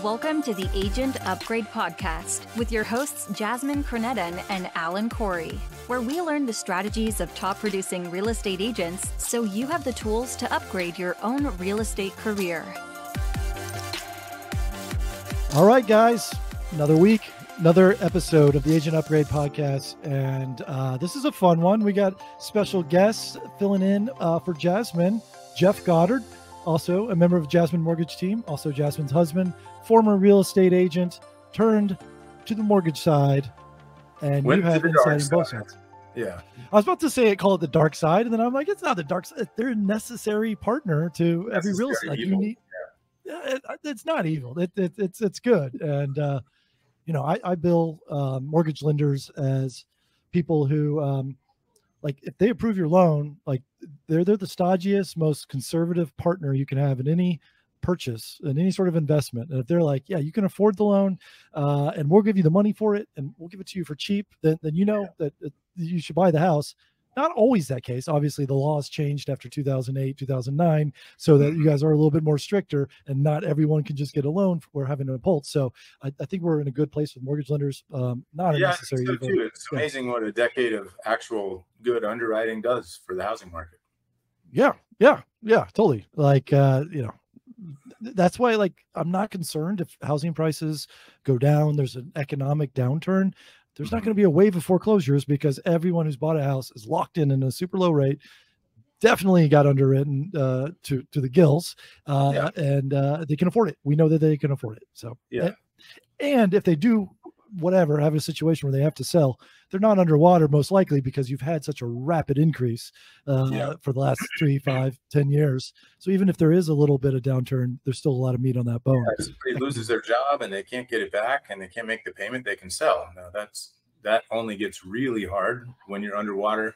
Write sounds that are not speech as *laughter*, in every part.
Welcome to the Agent Upgrade Podcast with your hosts Jasmine Krnjetin and Alan Corey, where we learn the strategies of top producing real estate agents so you have the tools to upgrade your own real estate career. All right, guys, another week, another episode of the Agent Upgrade Podcast. And uh, this is a fun one. We got special guests filling in uh, for Jasmine, Jeff Goddard also a member of Jasmine Mortgage Team, also Jasmine's husband, former real estate agent, turned to the mortgage side, and Went you have insight in both sides. Yeah. I was about to say it, call it the dark side, and then I'm like, it's not the dark side. They're a necessary partner to every real estate. Like you need, yeah, it, it's not evil. It, it, it's it's good, and uh, you know, I, I bill um, mortgage lenders as people who um, like if they approve your loan, like they're they're the stodgiest, most conservative partner you can have in any purchase in any sort of investment. And if they're like, yeah, you can afford the loan, uh, and we'll give you the money for it, and we'll give it to you for cheap, then then you know yeah. that you should buy the house not always that case. Obviously, the laws changed after 2008, 2009, so that you mm-hmm. guys are a little bit more stricter, and not everyone can just get a loan for having an impulse. So I, I think we're in a good place with mortgage lenders. Um, not yeah, necessary. So too. It's yeah. amazing what a decade of actual good underwriting does for the housing market. Yeah, yeah, yeah, totally. Like uh, you know, that's why like i'm not concerned if housing prices go down there's an economic downturn there's not going to be a wave of foreclosures because everyone who's bought a house is locked in in a super low rate. Definitely got underwritten uh, to to the gills uh, yeah. and uh, they can afford it. We know that they can afford it so yeah. and, and if they do whatever have a situation where they have to sell they're not underwater most likely because you've had such a rapid increase uh, yeah. for the last three five ten years so even if there is a little bit of downturn there's still a lot of meat on that bone yeah, somebody loses their job and they can't get it back and they can't make the payment they can sell now that's that only gets really hard when you're underwater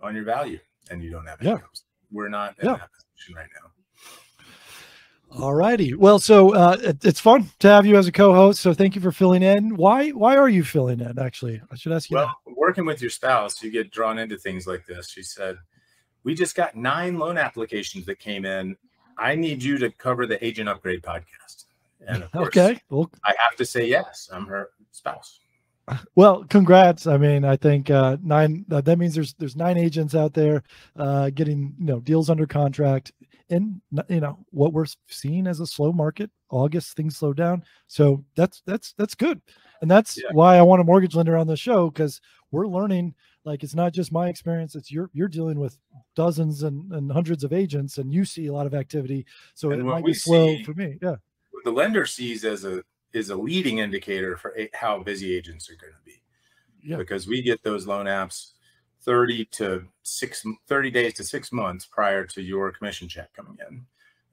on your value and you don't have incomes. Yeah. we're not in yeah. that position right now all righty. Well, so uh, it, it's fun to have you as a co-host. So thank you for filling in. Why why are you filling in? Actually, I should ask you. Well, that. working with your spouse, you get drawn into things like this. She said, "We just got nine loan applications that came in. I need you to cover the agent upgrade podcast." And of course, okay, well, I have to say yes. I'm her spouse. Well, congrats. I mean, I think uh, nine. Uh, that means there's there's nine agents out there uh, getting you know deals under contract in you know what we're seeing as a slow market. August things slow down, so that's that's that's good, and that's yeah. why I want a mortgage lender on the show because we're learning. Like it's not just my experience; it's you're you're dealing with dozens and, and hundreds of agents, and you see a lot of activity. So and it might be slow for me. Yeah, the lender sees as a is a leading indicator for how busy agents are going to be. Yeah. Because we get those loan apps 30 to 6 30 days to 6 months prior to your commission check coming in.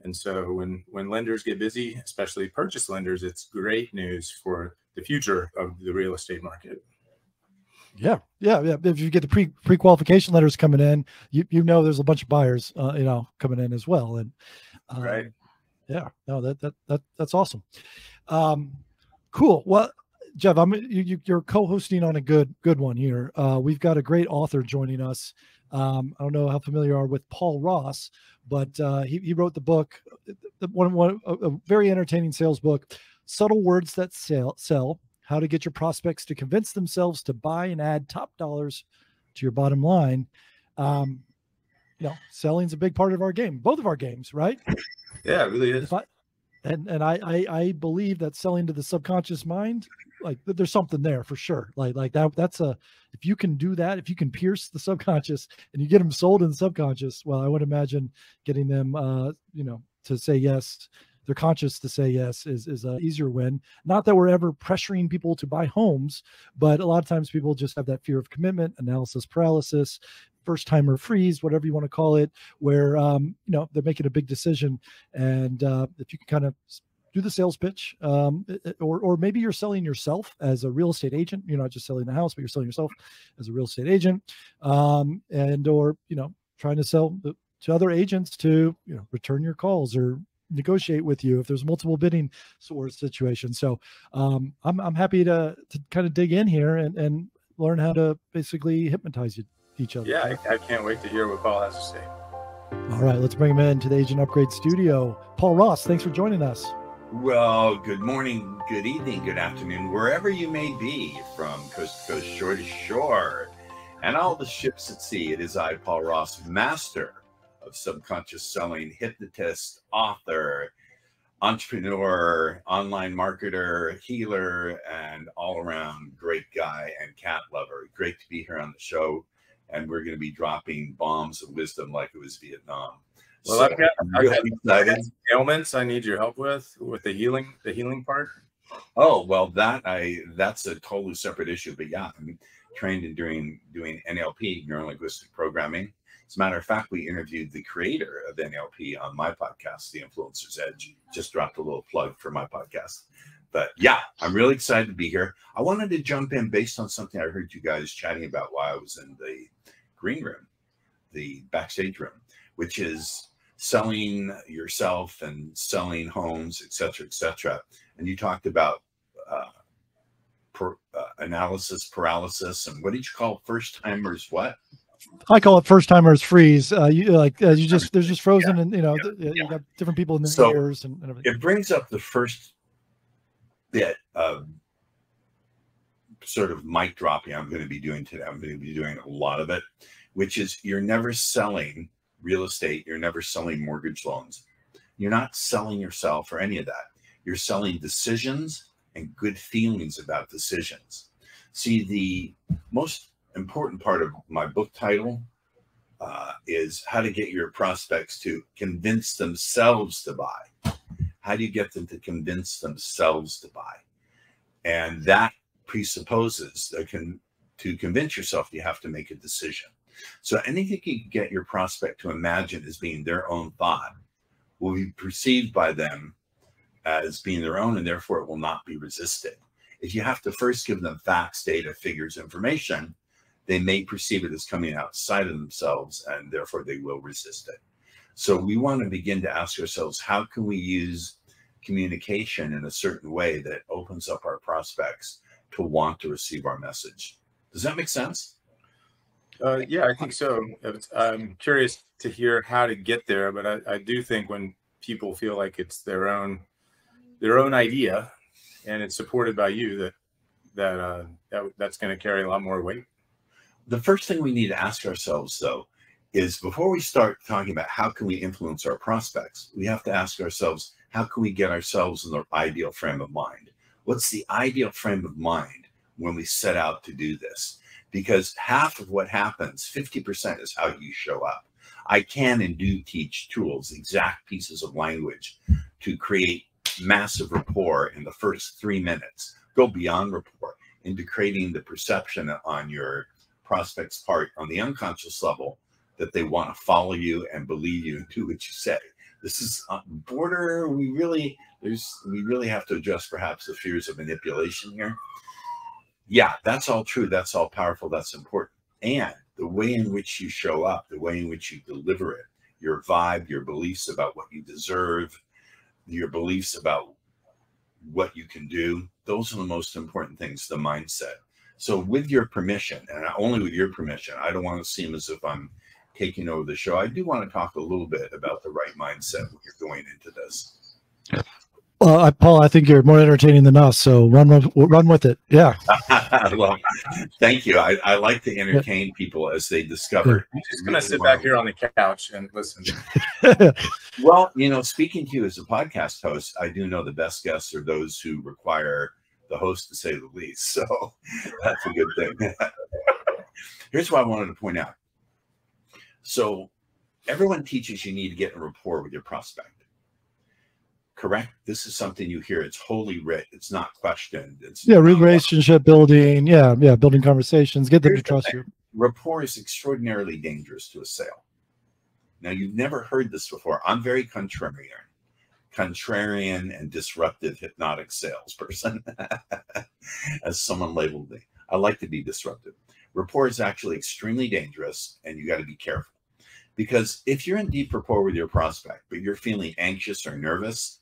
And so when when lenders get busy, especially purchase lenders, it's great news for the future of the real estate market. Yeah, yeah, yeah. If you get the pre pre qualification letters coming in, you you know there's a bunch of buyers, uh, you know, coming in as well, and um, right. Yeah, no, that that that that's awesome. Um, cool. Well, Jeff, I'm you, you're co-hosting on a good good one here. Uh, we've got a great author joining us. Um, I don't know how familiar you are with Paul Ross, but uh, he, he wrote the book, the, one, one a, a very entertaining sales book, "Subtle Words That Sell." Sell how to get your prospects to convince themselves to buy and add top dollars to your bottom line. Um, you know, selling's a big part of our game, both of our games, right? Yeah, it really is. I, and and I, I I believe that selling to the subconscious mind, like there's something there for sure. Like like that that's a if you can do that, if you can pierce the subconscious and you get them sold in the subconscious, well, I would imagine getting them uh you know to say yes they're conscious to say yes is is a easier win. Not that we're ever pressuring people to buy homes, but a lot of times people just have that fear of commitment, analysis paralysis, first timer freeze, whatever you want to call it, where um, you know they're making a big decision, and uh, if you can kind of do the sales pitch, um, or or maybe you're selling yourself as a real estate agent. You're not just selling the house, but you're selling yourself as a real estate agent, um, and or you know trying to sell to other agents to you know return your calls or negotiate with you if there's multiple bidding sort of situation. So um, I'm I'm happy to to kind of dig in here and and learn how to basically hypnotize you each other. Yeah, I, I can't wait to hear what Paul has to say. All right, let's bring him in to the Agent Upgrade Studio. Paul Ross, thanks for joining us. Well, good morning, good evening, good afternoon, wherever you may be, from coast to coast, shore to shore, and all the ships at sea. It is I, Paul Ross, master of subconscious selling, hypnotist, author, entrepreneur, online marketer, healer, and all around great guy and cat lover. Great to be here on the show. And we're going to be dropping bombs of wisdom like it was Vietnam. Well, so I've got, I've got, I've got ailments I need your help with with the healing, the healing part. Oh well, that I that's a totally separate issue. But yeah, I'm trained in doing doing NLP, neuro linguistic programming. As a matter of fact, we interviewed the creator of NLP on my podcast, The Influencer's Edge. Just dropped a little plug for my podcast. But yeah, I'm really excited to be here. I wanted to jump in based on something I heard you guys chatting about while I was in the green room, the backstage room, which is selling yourself and selling homes, et cetera, et cetera. And you talked about uh, per, uh, analysis paralysis and what did you call first timers? What? I call it first timers freeze. Uh, you like uh, you just there's just frozen, yeah. and you know yeah. you got different people in the so ears and, and, everything. It brings up the first bit of sort of mic dropping I'm going to be doing today. I'm going to be doing a lot of it, which is you're never selling real estate, you're never selling mortgage loans. You're not selling yourself or any of that. You're selling decisions and good feelings about decisions. See, the most important part of my book title uh, is how to get your prospects to convince themselves to buy. How do you get them to convince themselves to buy? And that presupposes that can to convince yourself you have to make a decision. So anything you can get your prospect to imagine as being their own thought will be perceived by them as being their own, and therefore it will not be resisted. If you have to first give them facts, data, figures, information, they may perceive it as coming outside of themselves, and therefore they will resist it. So we want to begin to ask ourselves, how can we use communication in a certain way that opens up our prospects to want to receive our message? Does that make sense? Uh, yeah, I think so. I'm curious to hear how to get there, but I, I, do think when people feel like it's their own their own idea and it's supported by you, that that uh, that that's going to carry a lot more weight. The first thing we need to ask ourselves, though, is before we start talking about how can we influence our prospects, we have to ask ourselves how can we get ourselves in the ideal frame of mind. What's the ideal frame of mind when we set out to do this? Because half of what happens, 50% is how you show up. I can and do teach tools, exact pieces of language to create massive rapport in the first three minutes, go beyond rapport into creating the perception on your prospect's part on the unconscious level that they want to follow you and believe you and do what you say. This is border. We really, there's, we really have to address perhaps the fears of manipulation here yeah, that's all true. That's all powerful. That's important. And the way in which you show up, the way in which you deliver it, your vibe, your beliefs about what you deserve, your beliefs about what you can do, those are the most important things, the mindset. So, with your permission, and only with your permission, I don't want to seem as if I'm taking over the show. I do want to talk a little bit about the right mindset when you're going into this. Well, I, Paul, I think you're more entertaining than us, so run run with it. Yeah. *laughs* well, thank you. I, I like to entertain yeah. people as they discover. I'm just going to sit back here on the couch and listen. *laughs* *laughs* well, you know, speaking to you as a podcast host, I do know the best guests are those who require the host to say the least. So that's a good thing. Here's what I wanted to point out. So everyone teaches you need to get in rapport with your prospect correct? This is something you hear. It's wholly writ. It's not questioned. It's yeah, relationship building. Yeah, yeah, building conversations. Get them Here's to trust the you. Rapport is extraordinarily dangerous to a sale. Now you've never heard this before. I'm very contrarian, contrarian and disruptive hypnotic salesperson, *laughs* as someone labeled me. I like to be disruptive. Rapport is actually extremely dangerous, and you got to be careful because if you're in deep rapport with your prospect, but you're feeling anxious or nervous,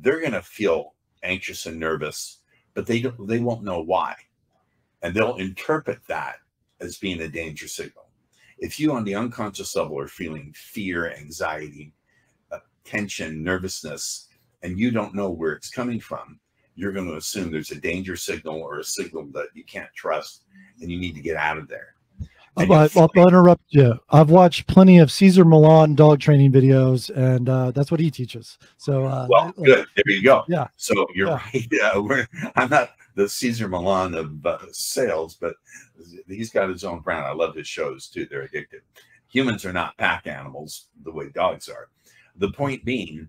they're going to feel anxious and nervous, but they don't, they won't know why. And they'll interpret that as being a danger signal. If you on the unconscious level are feeling fear, anxiety, uh, tension, nervousness, and you don't know where it's coming from, you're going to assume there's a danger signal or a signal that you can't trust and you need to get out of there. I'll, I'll, interrupt you. I've watched plenty of Cesar Millan dog training videos, and uh, that's what he teaches. So, uh, well, good. There you go. Yeah. So you're yeah. right. *laughs* Yeah, I'm not the Cesar Millan of uh, sales, but he's got his own brand. I love his shows too. They're addictive. Humans are not pack animals the way dogs are. The point being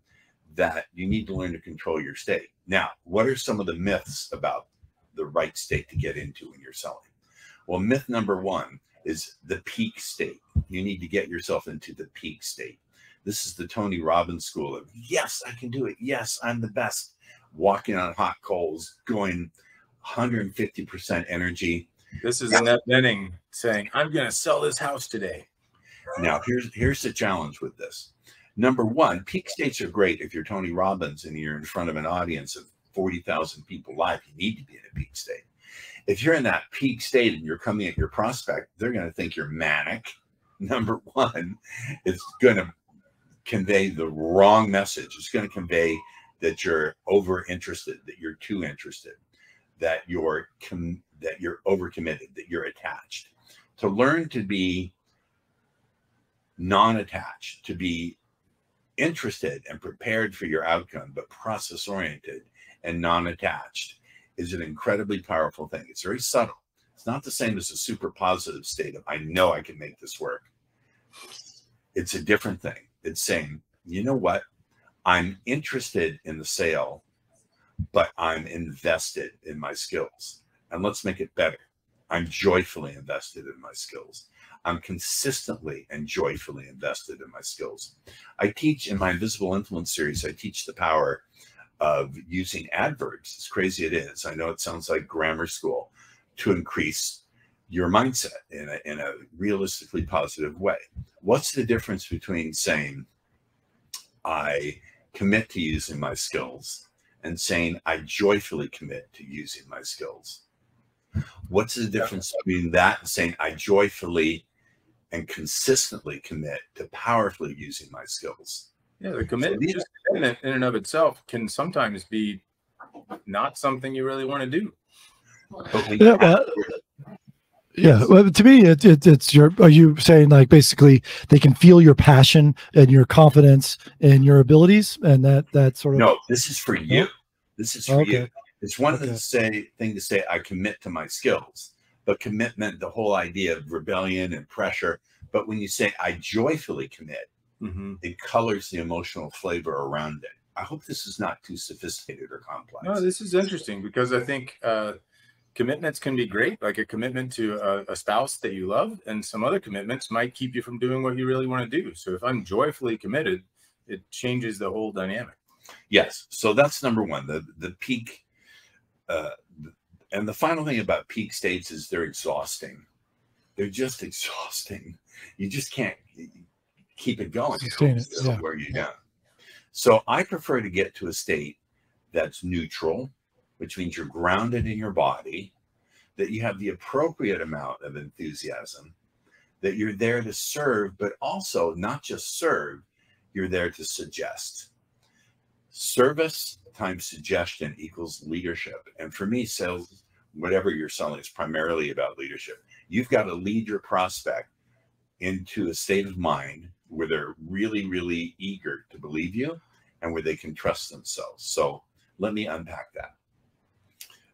that you need to learn to control your state. Now, what are some of the myths about the right state to get into when you're selling? Well, myth number one is the peak state. You need to get yourself into the peak state. This is the Tony Robbins school of yes, I can do it. Yes, I'm the best. Walking on hot coals, going 150% energy. This is Annette Bening saying, I'm going to sell this house today. Now, here's here's the challenge with this. Number one, peak states are great if you're Tony Robbins and you're in front of an audience of 40,000 people live. You need to be in a peak state if you're in that peak state and you're coming at your prospect, they're going to think you're manic. *laughs* Number one, it's going to convey the wrong message. It's going to convey that you're over interested, that you're too interested, that you're com- that you're overcommitted, that you're attached. To learn to be non-attached, to be interested and prepared for your outcome, but process oriented and non-attached is an incredibly powerful thing. It's very subtle. It's not the same as a super positive state of, I know I can make this work. It's a different thing. It's saying, you know what? I'm interested in the sale, but I'm invested in my skills. And let's make it better. I'm joyfully invested in my skills. I'm consistently and joyfully invested in my skills. I teach in my Invisible Influence series, I teach the power of using adverbs, as crazy it is, I know it sounds like grammar school, to increase your mindset in a, in a realistically positive way. What's the difference between saying, I commit to using my skills and saying, I joyfully commit to using my skills? What's the difference between that and saying, I joyfully and consistently commit to powerfully using my skills? Yeah, the commitment, just commitment in and of itself can sometimes be not something you really want to do. Yeah, well, yeah. Well, to me, it, it, it's your. Are you saying like basically they can feel your passion and your confidence and your abilities, and that that sort of. No, this is for you. This is for okay. you. It's one okay. to say thing to say I commit to my skills, but commitment, the whole idea of rebellion and pressure. But when you say I joyfully commit, mm-hmm. it colors the emotional flavor around it. I hope this is not too sophisticated or complex. No, this is interesting because I think uh, commitments can be great, like a commitment to a, a, spouse that you love, and some other commitments might keep you from doing what you really want to do. So if I'm joyfully committed, it changes the whole dynamic. Yes. So that's number one. The the peak, uh, and the final thing about peak states is they're exhausting. They're just *laughs* exhausting. You just can't keep it going. It, yeah. Where you go. So I prefer to get to a state that's neutral, which means you're grounded in your body, that you have the appropriate amount of enthusiasm, that you're there to serve, but also not just serve, you're there to suggest. Service times suggestion equals leadership. And for me, sales, whatever you're selling, is primarily about leadership. You've got to lead your prospect into a state of mind where they're really, really eager to believe you and where they can trust themselves. So let me unpack that.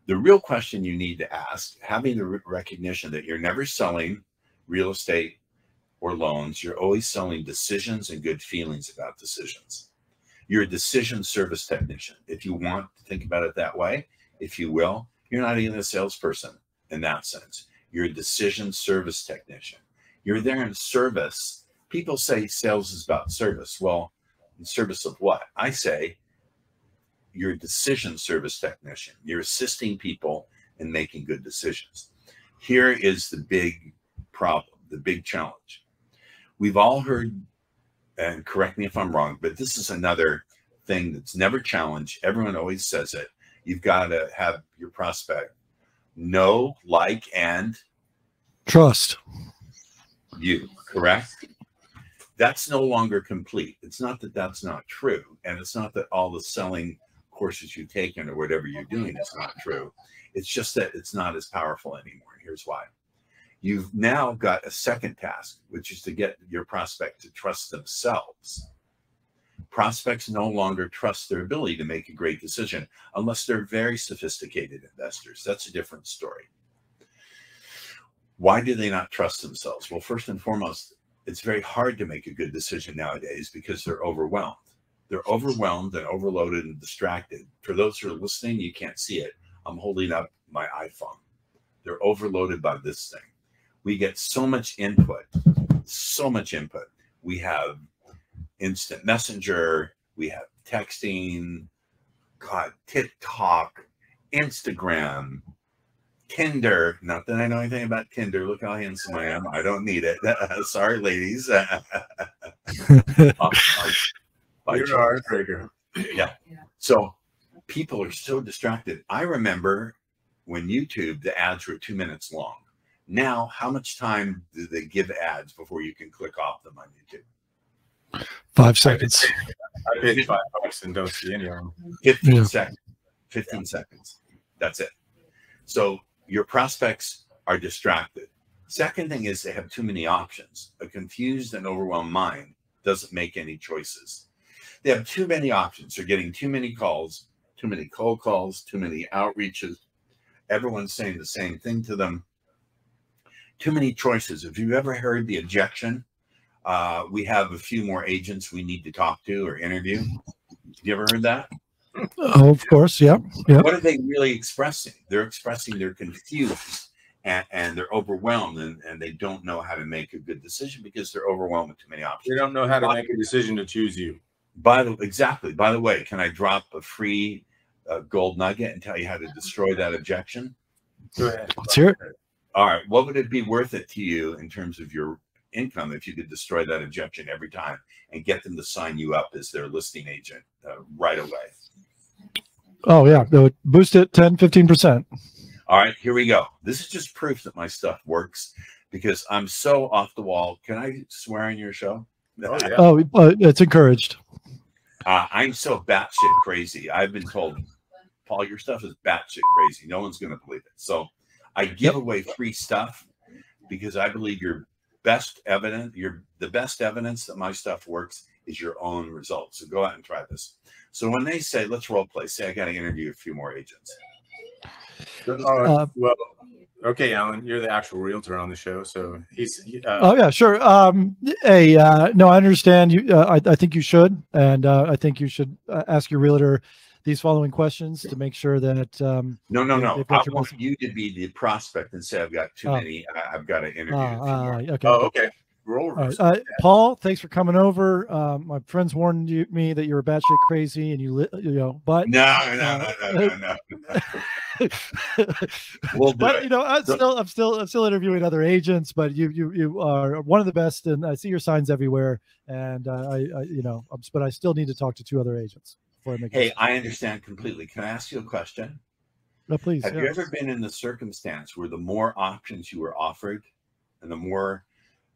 The real question you need to ask, having the recognition that you're never selling real estate or loans, you're always selling decisions and good feelings about decisions. You're a decision service technician. If you want to think about it that way, if you will, you're not even a salesperson in that sense. You're a decision service technician. You're there in service people say sales is about service. Well, in service of what? I say you're a decision service technician. You're assisting people in making good decisions. Here is the big problem, the big challenge. We've all heard, and correct me if I'm wrong, but this is another thing that's never challenged. Everyone always says it. You've got to have your prospect know, like, and trust you, correct? That's no longer complete. It's not that that's not true. And it's not that all the selling courses you've taken or whatever you're doing is not true. It's just that it's not as powerful anymore. And here's why. You've now got a second task, which is to get your prospect to trust themselves. Prospects no longer trust their ability to make a great decision unless they're very sophisticated investors. That's a different story. Why do they not trust themselves? Well, first and foremost, it's very hard to make a good decision nowadays because they're overwhelmed. They're overwhelmed and overloaded and distracted. For those who are listening, you can't see it. I'm holding up my iPhone. They're overloaded by this thing. We get so much input, so much input. We have instant messenger, we have texting, God, TikTok, Instagram, Tinder. Not that I know anything about Tinder. Look how handsome I am. I don't need it. *laughs* Sorry, ladies. *laughs* oh, You're a heartbreaker. Yeah. So people are so distracted. I remember when YouTube, the ads were two minutes long. Now, how much time do they give ads before you can click off them on YouTube? Five seconds. I paid five bucks and don't see any of them. 15 Yeah. seconds. 15 seconds. That's it. So your prospects are distracted. Second thing is they have too many options. A confused and overwhelmed mind doesn't make any choices. They have too many options. They're getting too many calls, too many cold calls, too many outreaches. Everyone's saying the same thing to them. Too many choices. Have you ever heard the objection? Uh, we have a few more agents we need to talk to or interview. Have you ever heard that? Oh, of course. Yeah. Yeah. what are they really expressing? They're expressing they're confused and, and they're overwhelmed and, and they don't know how to make a good decision because they're overwhelmed with too many options. They don't know how to make a decision to choose you. By the exactly. By the way, can I drop a free uh, gold nugget and tell you how to destroy that objection? Go ahead. Let's hear it. All right. What would it be worth it to you in terms of your income if you could destroy that objection every time and get them to sign you up as their listing agent uh, right away? Oh, yeah. That would boost it 10, 15%. All right, here we go. This is just proof that my stuff works because I'm so off the wall. Can I swear on your show? Oh, yeah. Oh, uh, it's encouraged. Uh, I'm so batshit crazy. I've been told, Paul, your stuff is batshit crazy. No one's going to believe it. So I give away free stuff because I believe your best evidence, your the best evidence that my stuff works is your own results. So go out and try this. So when they say, let's role play, say I got to interview a few more agents. Oh, Uh, well, okay, Alan, you're the actual realtor on the show, so he's. Uh, Oh yeah, sure. Um, hey, uh, no, I understand you. Uh, I, I think you should, and uh, I think you should uh, ask your realtor these following questions to make sure that. Um, No, no, no. they've I want you to be the prospect and say, I've got too Oh. many. I- I've got to interview. uh, a few more. uh, okay. oh, okay. Right. reverse. Uh, Paul, thanks for coming over. Um, my friends warned you, me that you were batshit crazy, and you, li- you know, but No, no, *laughs* no, no, no, no. We'll but it. you know, I'm still, I'm still, I'm still interviewing other agents. But you, you, you are one of the best, and I see your signs everywhere. And uh, I, I, you know, I'm, but I still need to talk to two other agents before I make. Hey. I understand completely. Can I ask you a question? No, please. Have yeah. you ever been in the circumstance where the more options you were offered and the more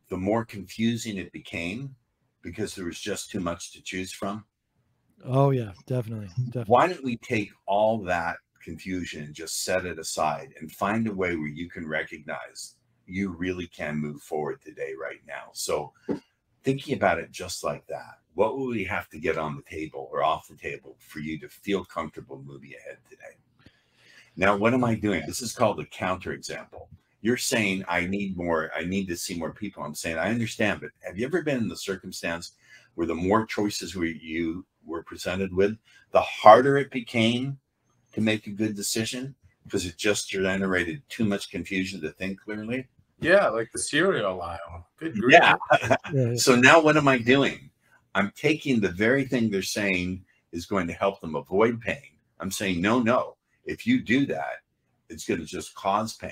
the more confusing it became because there was just too much to choose from? Oh yeah, definitely, definitely. Why don't we take all that confusion and just set it aside and find a way where you can recognize you really can move forward today, right now? So, thinking about it just like that, what will we have to get on the table or off the table for you to feel comfortable moving ahead today? Now, what am I doing? This is called a counter example. You're saying I need more, I need to see more people. I'm saying I understand, but have you ever been in the circumstance where the more choices we, you were presented with, the harder it became to make a good decision because it just generated too much confusion to think clearly? yeah, like the cereal aisle. Good *laughs* grief. Yeah. Yeah, yeah. So now what am I doing? I'm taking the very thing they're saying is going to help them avoid pain. I'm saying, no, no. If you do that, it's going to just cause pain.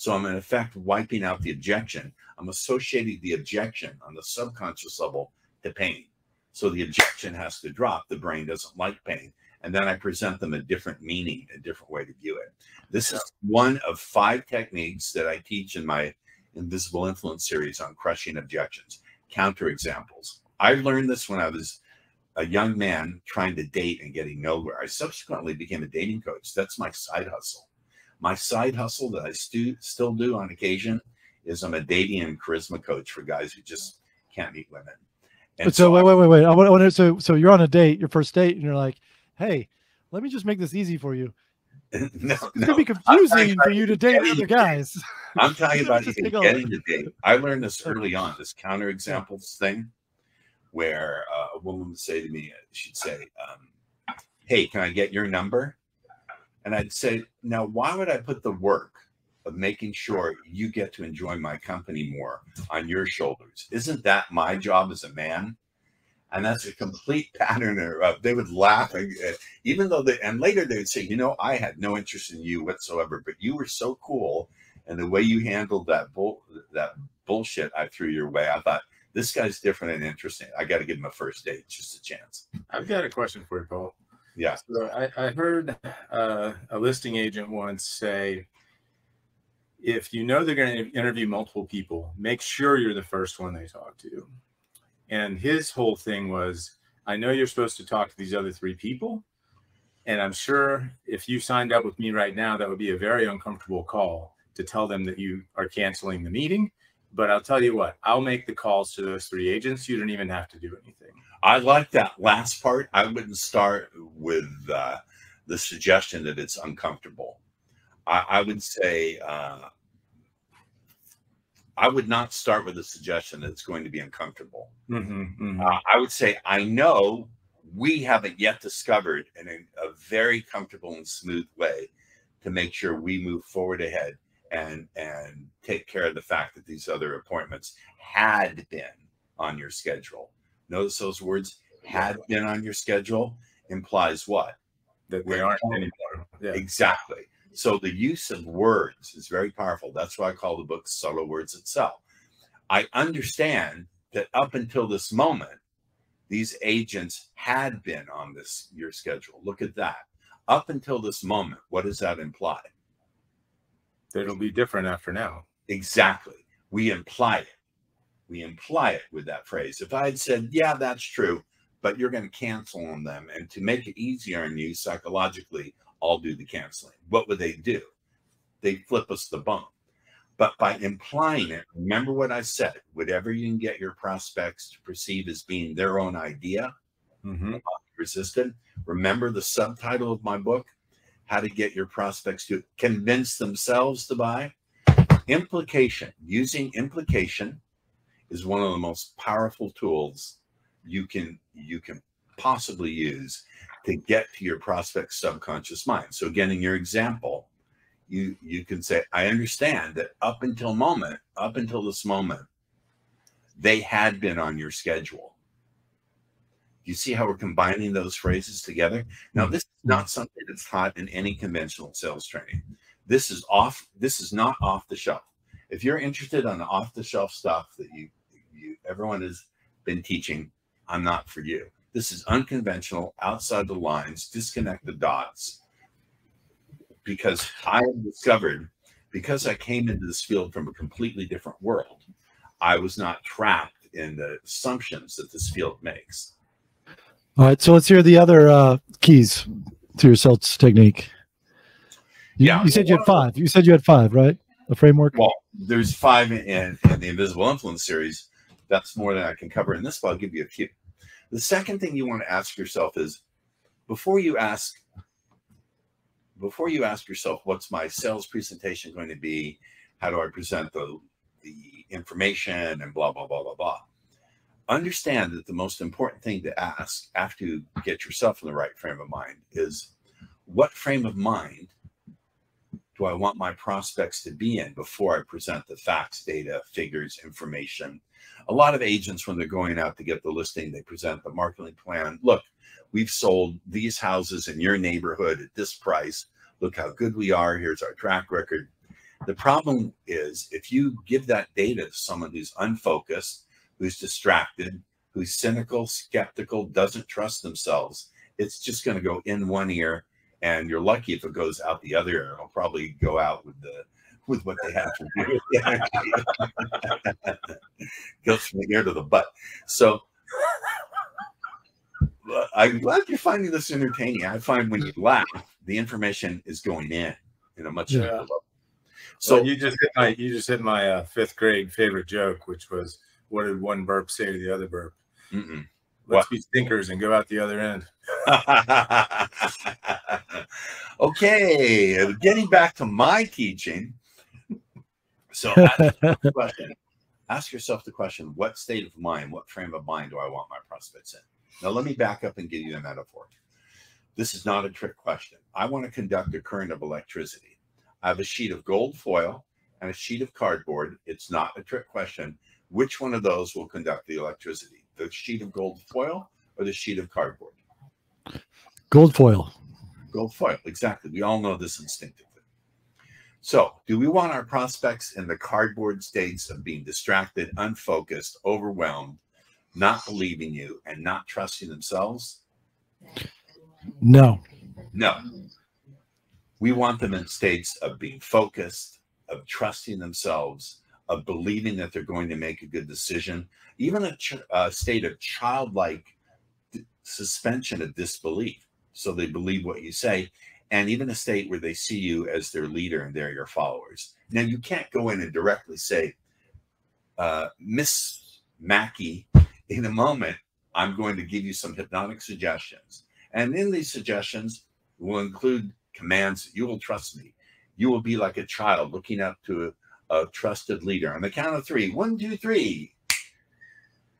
So I'm in effect wiping out the objection. I'm associating the objection on the subconscious level to pain. So the objection has to drop. The brain doesn't like pain. And then I present them a different meaning, a different way to view it. This is one of five techniques that I teach in my Invisible Influence series on crushing objections. counterexamples. I learned this when I was a young man trying to date and getting nowhere. I subsequently became a dating coach. That's my side hustle. My side hustle that I stu- still do on occasion is I'm a dating and charisma coach for guys who just can't meet women. And but so, so wait, wait, wait, wait. I want, I want to, so, so you're on a date, your first date, and you're like, "Hey, let me just make this easy for you." *laughs* no, it's no. gonna be confusing for you to date other guys. I'm talking about *laughs* even getting to date. I learned this early on, this counterexamples thing, where uh, a woman would say to me, she'd say, um, "Hey, can I get your number?" And I'd say, "Now, why would I put the work of making sure you get to enjoy my company more on your shoulders? Isn't that my mm-hmm. job as a man?" and that's a complete *laughs* pattern of they would laugh even though they and later they would say you know i had no interest in you whatsoever but you were so cool and the way you handled that bull that bullshit i threw your way i thought this guy's different and interesting i got to give him a first date just a chance i've got a question for you paul yeah so I, I heard uh, a listing agent once say if you know they're going to interview multiple people make sure you're the first one they talk to and his whole thing was, I know you're supposed to talk to these other three people. And I'm sure if you signed up with me right now, that would be a very uncomfortable call to tell them that you are canceling the meeting. But I'll tell you what, I'll make the calls to those three agents. You don't even have to do anything. I like that last part. I wouldn't start with uh, the suggestion that it's uncomfortable. I, I would say uh, I would not start with a suggestion that it's going to be uncomfortable. Mm-hmm, mm-hmm. Uh, I would say, I know we haven't yet discovered in a, a, very comfortable and smooth way to make sure we move forward ahead and and take care of the fact that these other appointments had been on your schedule. Notice those words had been on your schedule implies what? That they aren't anymore. Yeah. Exactly. So the use of words is very powerful. That's why I call the book Subtle Words That Sell. I understand that up until this moment, these agents had been on this your schedule. Look at that. Up until this moment, what does that imply? That it'll be different after now. Exactly. We imply it. We imply it with that phrase. If I had said, yeah, that's true, but you're going to cancel on them, and to make it easier on you psychologically, I'll do the canceling. What would they do? They flip us the bump. But by implying it, remember what I said whatever you can get your prospects to perceive as being their own idea, mm-hmm. resistant. Remember the subtitle of my book, How to Get Your Prospects to Convince Themselves to Buy? Implication, using implication is one of the most powerful tools you can you can possibly use to get to your prospect's subconscious mind. So again, in your example, you you can say, I understand that up until moment, up until this moment, they had been on your schedule. You see how we're combining those phrases together? Now, hmm. this is not something that's taught in any conventional sales training. This is off, this is not off the shelf. If you're interested on the off-the-shelf stuff that you you everyone has been teaching, I'm not for you. This is unconventional, outside the lines, disconnect the dots. Because I have discovered, because I came into this field from a completely different world, I was not trapped in the assumptions that this field makes. All right, so let's hear the other uh, keys to your sales technique. You, yeah, you said you had five. You said you had five, right? A framework. Well, there's five in, in the Invisible Influence series. That's more than I can cover in this, but I'll give you a few. The second thing you want to ask yourself is before you ask before you ask yourself what's my sales presentation going to be, how do I present the the information and blah blah blah blah blah. Understand that the most important thing to ask after you get yourself in the right frame of mind is what frame of mind do I want my prospects to be in before I present the facts, data, figures, information? A lot of agents, when they're going out to get the listing, they present the marketing plan. Look, we've sold these houses in your neighborhood at this price. Look how good we are. Here's our track record. The problem is if you give that data to someone who's unfocused, who's distracted, who's cynical, skeptical, doesn't trust themselves, it's just going to go in one ear and you're lucky if it goes out the other. Ear. It'll probably go out with the with what they have to do. *laughs* Goes from the ear to the butt. So I'm glad you're finding this entertaining. I find when you laugh, the information is going in in a much yeah. So well, you just hit my you just hit my uh, fifth grade favorite joke, which was what did one burp say to the other burp? Mm-mm. Let's what? be stinkers and go out the other end. *laughs* okay, getting back to my teaching. So ask *laughs* question. Ask yourself the question: What state of mind, what frame of mind do I want my prospects in? Now, let me back up and give you a metaphor. This is not a trick question. I want to conduct a current of electricity. I have a sheet of gold foil and a sheet of cardboard. It's not a trick question. Which one of those will conduct the electricity? The sheet of gold foil or the sheet of cardboard? Gold foil. Gold foil, exactly. We all know this instinctively. So, do we want our prospects in the cardboard states of being distracted, unfocused, overwhelmed, not believing you and not trusting themselves? No. No. We want them in states of being focused, of trusting themselves, of believing that they're going to make a good decision, even a, ch- a state of childlike d- suspension of disbelief. So they believe what you say, and even a state where they see you as their leader and they're your followers. Now, you can't go in and directly say, uh, Miss Mackey in a moment, I'm going to give you some hypnotic suggestions. And in these suggestions will include commands you will trust me. You will be like a child looking up to a, a trusted leader. On the count of three, one, two, three.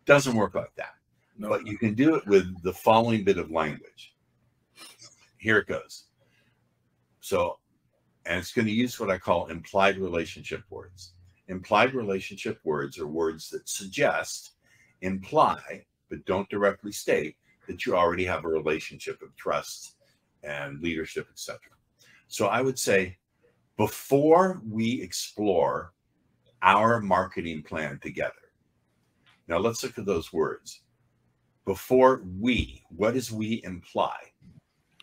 Doesn't work like that. No. But you can do it with the following bit of language. Here it goes. So, and it's going to use what I call implied relationship words. Implied relationship words are words that suggest imply, but don't directly state that you already have a relationship of trust and leadership, etc. So I would say before we explore our marketing plan together. Now let's look at those words. Before we, what does we imply?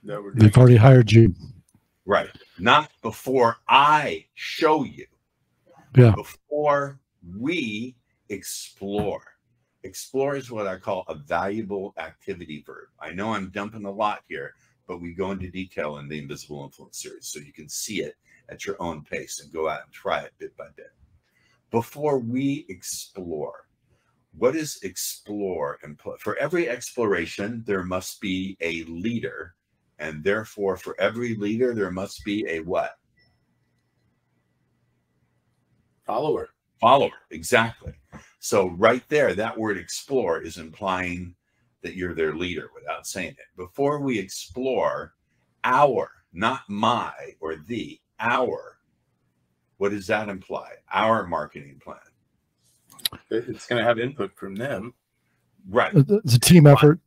That we're They've already hired you. Right. Not before I show you. Yeah. Before we explore. Explore is what I call a valuable activity verb. I know I'm dumping a lot here, but we go into detail in the Invisible Influence series so you can see it at your own pace and go out and try it bit by bit. Before we explore, what is explore? And for every exploration, there must be a leader. And therefore, for every leader, there must be a what? Follower. Follower, exactly. So right there, that word explore is implying that you're their leader without saying it. Before we explore our, not my or the, our, what does that imply? Our marketing plan. It's going to have input from them. Right. It's a team effort.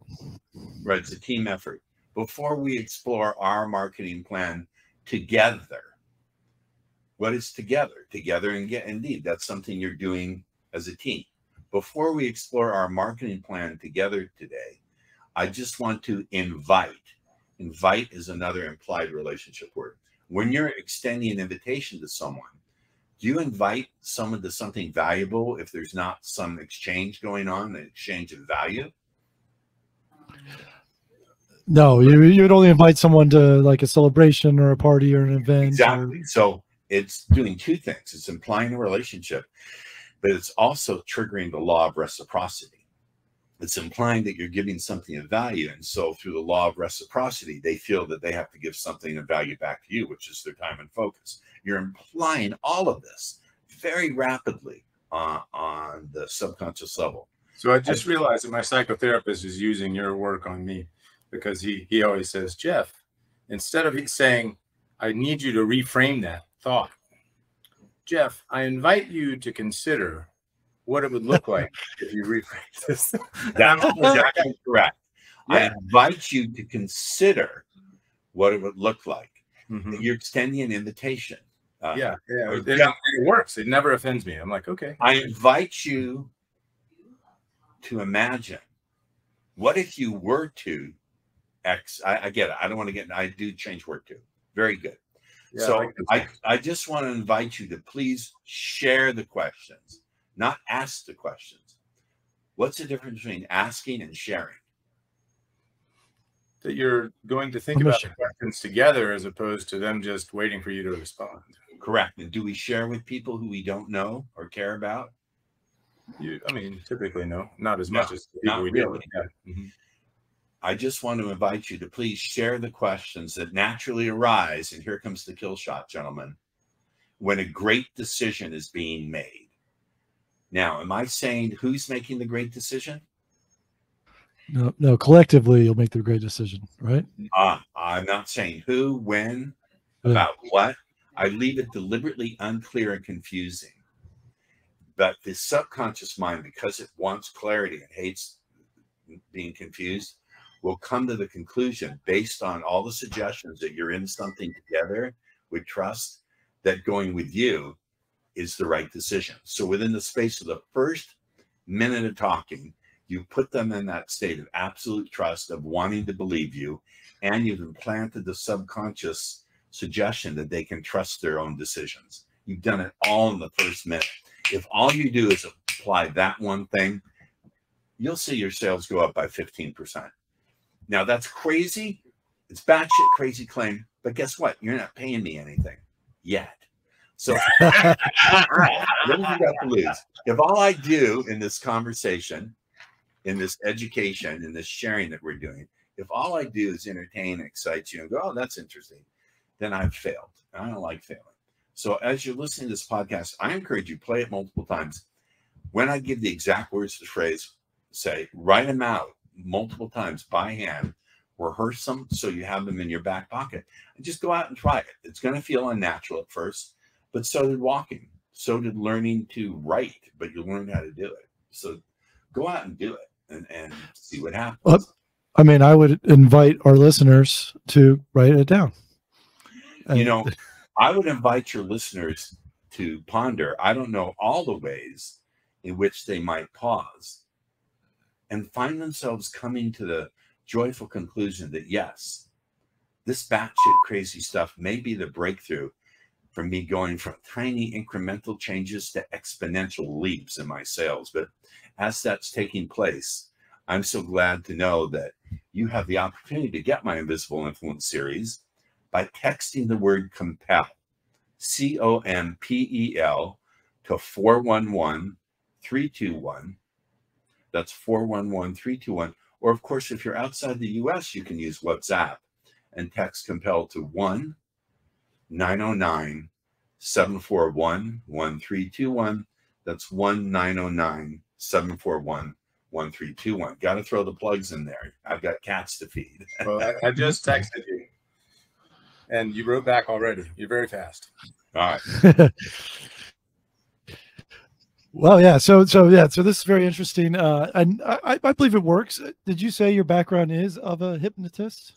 Right. It's a team effort. Before we explore our marketing plan together, what is together? Together and get indeed, that's something you're doing as a team. Before we explore our marketing plan together today, I just want to invite. Invite is another implied relationship word. When you're extending an invitation to someone, do you invite someone to something valuable if there's not some exchange going on, an exchange of value? No, you, you would only invite someone to like a celebration or a party or an event. Exactly. Or... So it's doing two things it's implying a relationship but it's also triggering the law of reciprocity. It's implying that you're giving something of value. And so, through the law of reciprocity, they feel that they have to give something of value back to you, which is their time and focus. You're implying all of this very rapidly uh, on the subconscious level. So, I just realized that my psychotherapist is using your work on me because he, he always says, Jeff, instead of saying, I need you to reframe that thought, Jeff, I invite you to consider what it would look *laughs* like if you rephrase this. *laughs* That's exactly correct. Yeah. I invite you to consider what it would look like. Mm-hmm. You're extending an invitation. Uh, yeah, yeah, it, it, it, works. It never offends me. I'm like, okay. I invite you to imagine what if you were to X. I, I get it. I don't want to get. I do change word too. Very good. Yeah, so I, I, I just want to invite you to please share the questions, not ask the questions. What's the difference between asking and sharing? That you're going to think about the questions together as opposed to them just waiting for you to respond. Correct. And do we share with people who we don't know or care about? You, I mean, typically no, not as no, much as people we really. Yeah. Mm-hmm. I just want to invite you to please share the questions that naturally arise. And here comes the kill shot, gentlemen. When a great decision is being made. Now, am I saying who's making the great decision? No, no, collectively you'll make the great decision, right? Uh, I'm not saying who, when, about what. I leave it deliberately unclear and confusing. But the subconscious mind, because it wants clarity and hates being confused, will come to the conclusion based on all the suggestions that you're in something together with trust that going with you is the right decision. So within the space of the first minute of talking, you put them in that state of absolute trust of wanting to believe you, and you've implanted the subconscious suggestion that they can trust their own decisions. You've done it all in the first minute. If all you do is apply that one thing, you'll see your sales go up by 15%. Now that's crazy. It's batshit crazy claim, but guess what? You're not paying me anything yet. So *laughs* let me lose. If all I do in this conversation, in this education, in this sharing that we're doing, if all I do is entertain, excite you, and go, oh, that's interesting, then I've failed. I don't like failing. So as you're listening to this podcast, I encourage you play it multiple times. When I give the exact words to the phrase, say, write them out multiple times by hand, rehearse them so you have them in your back pocket, and just go out and try it. It's going to feel unnatural at first, but so did walking. So did learning to write, but you learn how to do it. So go out and do it and, and see what happens. Well, I mean, I would invite our listeners to write it down. You know, I would invite your listeners to ponder. I don't know all the ways in which they might pause and find themselves coming to the joyful conclusion that yes, this batshit crazy stuff may be the breakthrough for me going from tiny incremental changes to exponential leaps in my sales. But as that's taking place, I'm so glad to know that you have the opportunity to get my Invisible Influence series by texting the word compel, C O M P E L, to 411 321 that's 411 321. Or, of course, if you're outside the US, you can use WhatsApp and text compel to 1 909 741 1321. That's 1 909 741 1321. Got to throw the plugs in there. I've got cats to feed. *laughs* well, I, I just texted you and you wrote back already. You're very fast. All right. *laughs* Well, yeah. So, so yeah. So this is very interesting, uh, and I, I believe it works. Did you say your background is of a hypnotist?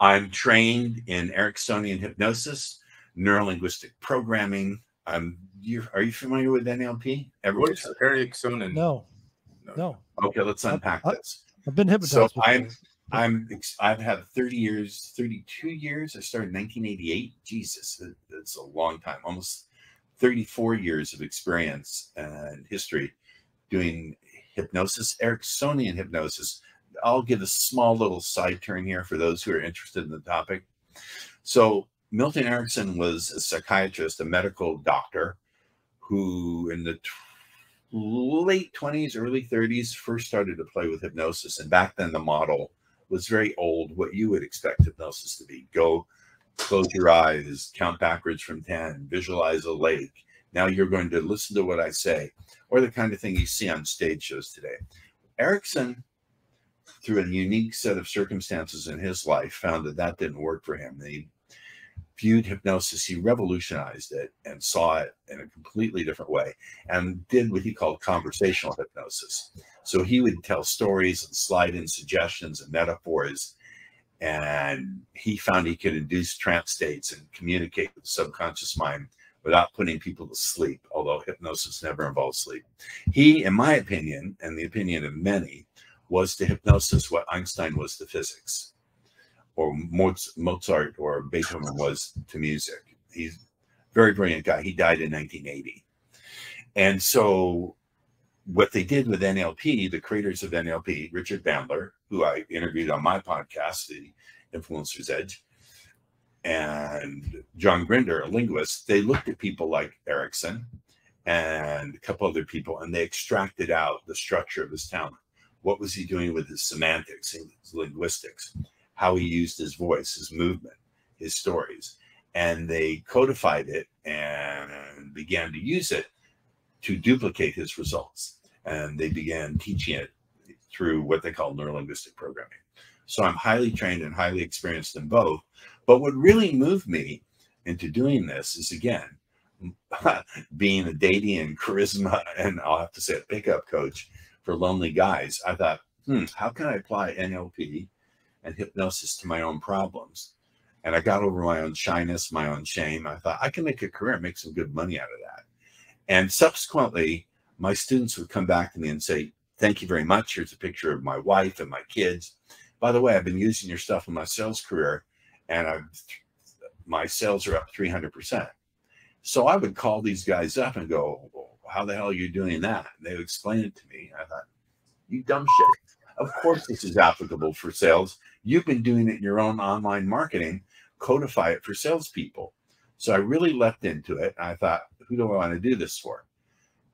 I'm trained in Ericksonian hypnosis, neurolinguistic programming. I'm. You are you familiar with NLP? What's Ericksonian? No, no, no. Okay, let's unpack I, this. I've been hypnotized. So. I'm. I'm. I've had 30 years, 32 years. I started in 1988. Jesus, it's a long time. Almost 34 years of experience and history doing hypnosis, Ericksonian hypnosis. I'll give a small little side turn here for those who are interested in the topic. So, Milton Erickson was a psychiatrist, a medical doctor who, in the late 20s, early 30s, first started to play with hypnosis. And back then, the model was very old, what you would expect hypnosis to be go close your eyes, count backwards from 10, visualize a lake. Now you're going to listen to what I say, or the kind of thing you see on stage shows today. Erickson, through a unique set of circumstances in his life, found that that didn't work for him. He viewed hypnosis, he revolutionized it and saw it in a completely different way and did what he called conversational hypnosis. So he would tell stories and slide in suggestions and metaphors and he found he could induce trance states and communicate with the subconscious mind without putting people to sleep, although hypnosis never involves sleep. He, in my opinion, and the opinion of many, was to hypnosis what Einstein was to physics, or Mozart or Beethoven was to music. He's very brilliant guy. He died in 1980. And so what they did with NLP, the creators of NLP, Richard Bandler, who I interviewed on my podcast, The Influencer's Edge, and John Grinder, a linguist, they looked at people like Erickson and a couple other people, and they extracted out the structure of his talent. What was he doing with his semantics, his linguistics, how he used his voice, his movement, his stories, and they codified it and began to use it to duplicate his results. And they began teaching it through what they call neurolinguistic programming. So I'm highly trained and highly experienced in both. But what really moved me into doing this is again, *laughs* being a dating and charisma, and I'll have to say a pickup coach for lonely guys. I thought, hmm, how can I apply NLP and hypnosis to my own problems? And I got over my own shyness, my own shame. I thought I can make a career, make some good money out of that. And subsequently, my students would come back to me and say, Thank you very much. Here's a picture of my wife and my kids. By the way, I've been using your stuff in my sales career, and I've my sales are up 300%. So I would call these guys up and go, How the hell are you doing that? And they would explain it to me. I thought, You dumb shit. Of course, this is applicable for sales. You've been doing it in your own online marketing codify it for salespeople. So I really leapt into it. I thought, who do I want to do this for?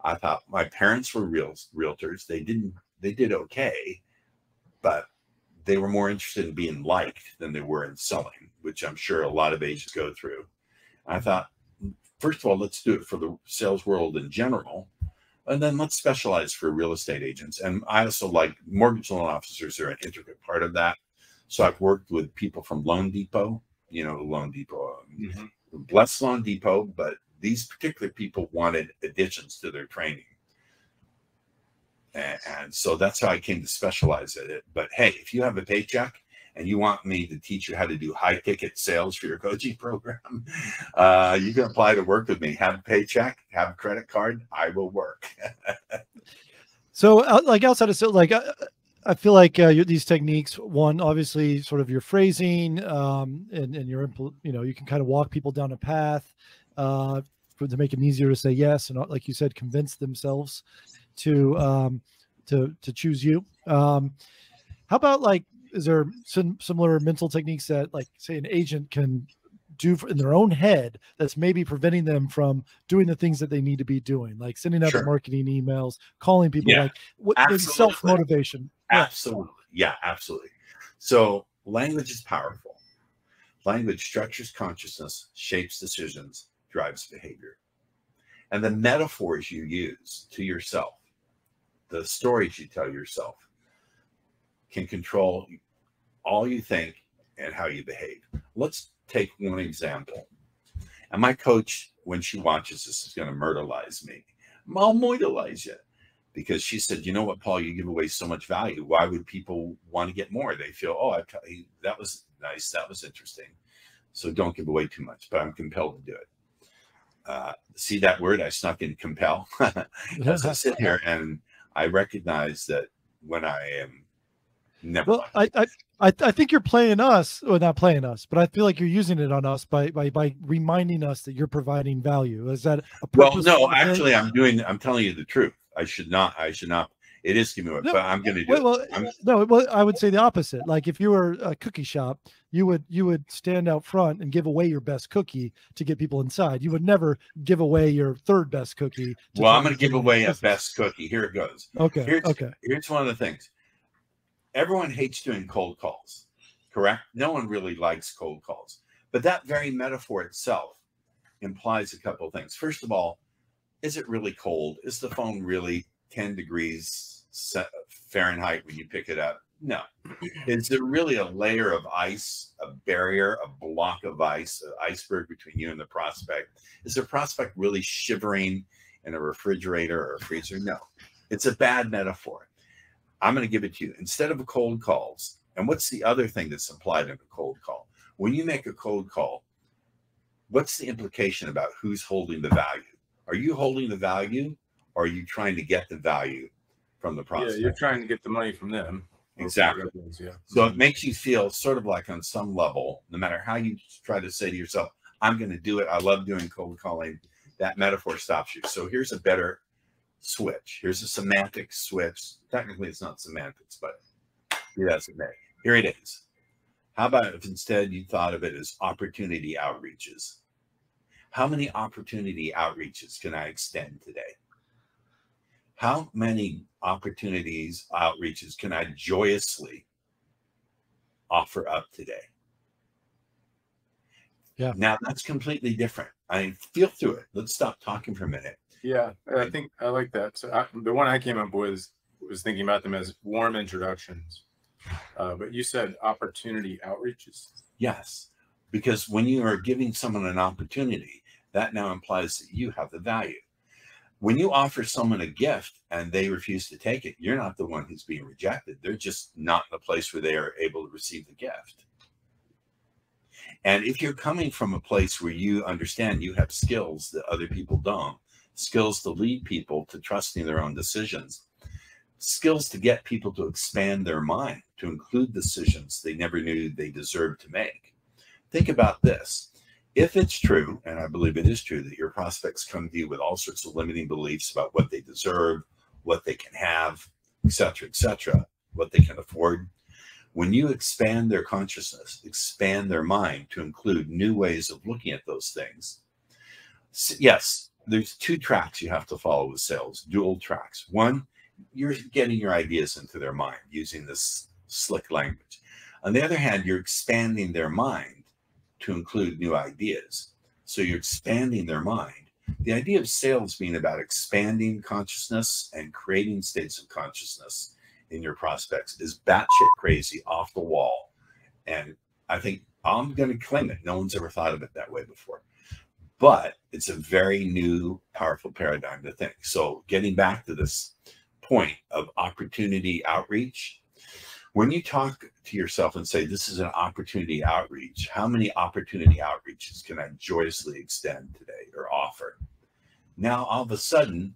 I thought my parents were real realtors. They didn't, they did okay, but they were more interested in being liked than they were in selling, which I'm sure a lot of agents go through. I thought, first of all, let's do it for the sales world in general. And then let's specialize for real estate agents. And I also like mortgage loan officers are an intricate part of that. So I've worked with people from Loan Depot you know, Loan Depot, mm-hmm. bless Loan Depot, but these particular people wanted additions to their training. And, and, so that's how I came to specialize at it. But hey, if you have a paycheck and you want me to teach you how to do high ticket sales for your coaching *laughs* program, uh, you can apply to work with me. Have a paycheck, have a credit card, I will work. *laughs* so, uh, like outside of sales, like uh, I feel like uh, these techniques, one, obviously, sort of your phrasing, um, and and your, you know, you can kind of walk people down a path uh, for, to make it easier to say yes, and like you said, convince themselves to um, to to choose you. Um, how about like, is there some similar mental techniques that, like, say, an agent can do in their own head that's maybe preventing them from doing the things that they need to be doing, like sending out sure. marketing emails, calling people, yeah. like what self motivation. Absolutely, yeah, absolutely. So language is powerful. Language structures consciousness, shapes decisions, drives behavior. And the metaphors you use to yourself, the stories you tell yourself, can control all you think and how you behave. Let's take one example. And my coach, when she watches this, is going to murderlize me. I'll murderlize you. Because she said, you know what, Paul, you give away so much value. Why would people want to get more? They feel, oh, I, that was nice. That was interesting. So don't give away too much, but I'm compelled to do it. Uh, see that word I snuck in compel as *laughs* I sit *laughs* here and I recognize that when I am never. Well, I, I I, I think you're playing us, or not playing us, but I feel like you're using it on us by by by reminding us that you're providing value. Is that a well? No, actually, I'm doing. I'm telling you the truth. I should not. I should not. It is away, no, but I'm going to do. Well, well no. Well, I would say the opposite. Like if you were a cookie shop, you would you would stand out front and give away your best cookie to get people inside. You would never give away your third best cookie. Well, I'm going to give away a best cookie. Here it goes. Okay. Here's, okay. Here's one of the things everyone hates doing cold calls, correct? No one really likes cold calls. But that very metaphor itself implies a couple of things. First of all, is it really cold? Is the phone really 10 degrees Fahrenheit when you pick it up? No. *clears throat* Is there really a layer of ice, a barrier, a block of ice, an iceberg between you and the prospect? Is the prospect really shivering in a refrigerator or a freezer? No. It's a bad metaphor. I'm going to give it to you instead of cold calls. And what's the other thing that's implied in a cold call? When you make a cold call, what's the implication about who's holding the value? Are you holding the value are you trying to get the value from the prospect? Yeah, you're trying to get the money from them. Exactly. Yeah. So it makes you feel sort of like on some level, no matter how you try to say to yourself, I'm going to do it. I love doing cold calling. That metaphor stops you. So here's a better switch. Here's a semantic switch. Technically, it's not semantics, but be that as it may. Here it is. How about if instead you thought of it as opportunity outreaches? How many opportunity outreaches can I extend today? How many opportunities, outreaches can I joyously offer up today? Yeah. Now that's completely different. I feel through it. Let's stop talking for a minute. Yeah, I think I like that. So I, the one I came up with was, was thinking about them as warm introductions. Uh, but you said opportunity outreaches. Yes, because when you are giving someone an opportunity, that now implies that you have the value. When you offer someone a gift and they refuse to take it, you're not the one who's being rejected. They're just not in a place where they are able to receive the gift. And if you're coming from a place where you understand you have skills that other people don't, skills to lead people to trusting their own decisions, skills to get people to expand their mind, to include decisions they never knew they deserved to make. Think about this. If it's true, and I believe it is true, that your prospects come to you with all sorts of limiting beliefs about what they deserve, what they can have, etc., etc., what they can afford, when you expand their consciousness, expand their mind to include new ways of looking at those things, yes, there's two tracks you have to follow with sales, dual tracks. One, you're getting your ideas into their mind using this slick language. On the other hand, you're expanding their mind to include new ideas. So you're expanding their mind. The idea of sales being about expanding consciousness and creating states of consciousness in your prospects is batshit crazy, off the wall. And I think I'm going to claim it. No one's ever thought of it that way before. But it's a very new, powerful paradigm to think. So, getting back to this point of opportunity outreach, when you talk to yourself and say, This is an opportunity outreach, how many opportunity outreaches can I joyously extend today or offer? Now, all of a sudden,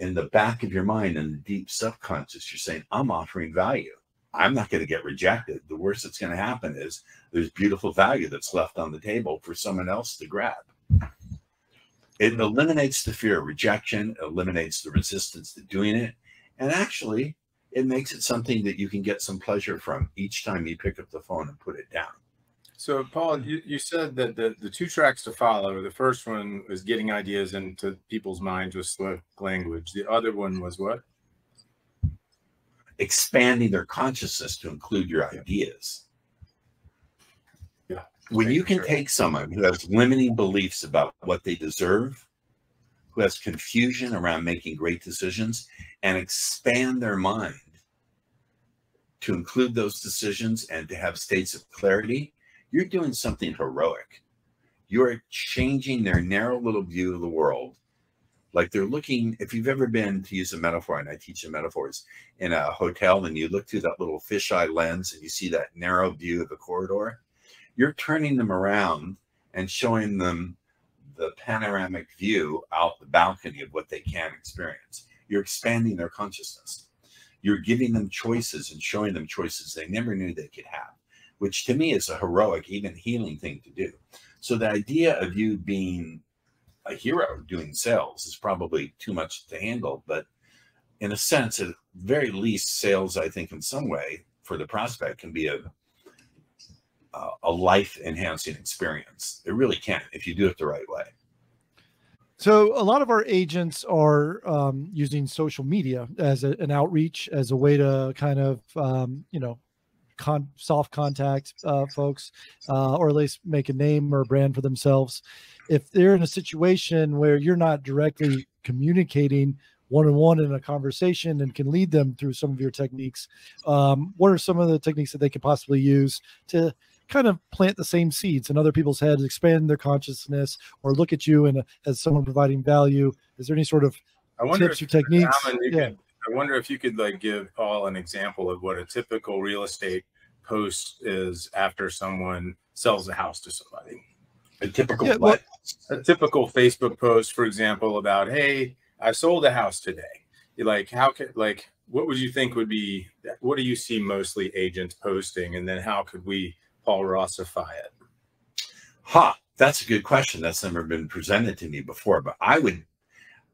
in the back of your mind and the deep subconscious, you're saying, I'm offering value. I'm not going to get rejected. The worst that's going to happen is there's beautiful value that's left on the table for someone else to grab. It eliminates the fear of rejection, eliminates the resistance to doing it, and actually, it makes it something that you can get some pleasure from each time you pick up the phone and put it down. So, Paul, you, you said that the, the two tracks to follow the first one was getting ideas into people's minds with slick language. The other one was what? Expanding their consciousness to include your ideas. Yeah. When you can take someone who has limiting beliefs about what they deserve, who has confusion around making great decisions, and expand their mind to include those decisions and to have states of clarity, you're doing something heroic. You're changing their narrow little view of the world. Like they're looking, if you've ever been to use a metaphor, and I teach the metaphors in a hotel, and you look through that little fisheye lens and you see that narrow view of the corridor, you're turning them around and showing them the panoramic view out the balcony of what they can experience. You're expanding their consciousness. You're giving them choices and showing them choices they never knew they could have which to me is a heroic, even healing thing to do. So the idea of you being a hero doing sales is probably too much to handle. But in a sense, at very least, sales, I think, in some way for the prospect can be a a life enhancing experience. It really can if you do it the right way. So a lot of our agents are um, using social media as a, an outreach, as a way to kind of um, you know con- soft contact uh, folks, uh, or at least make a name or a brand for themselves. If they're in a situation where you're not directly communicating one on one in a conversation and can lead them through some of your techniques, um, what are some of the techniques that they could possibly use to kind of plant the same seeds in other people's heads, expand their consciousness, or look at you and as someone providing value? Is there any sort of I wonder tips or techniques? Alan, yeah. Could, I wonder if you could like give Paul an example of what a typical real estate post is after someone sells a house to somebody. A typical yeah, what? A typical Facebook post, for example, about hey, I sold a house today. You're like, how could like what would you think would be what do you see mostly agents posting? And then how could we Paul Rossify it? Ha. That's a good question. That's never been presented to me before. But I would,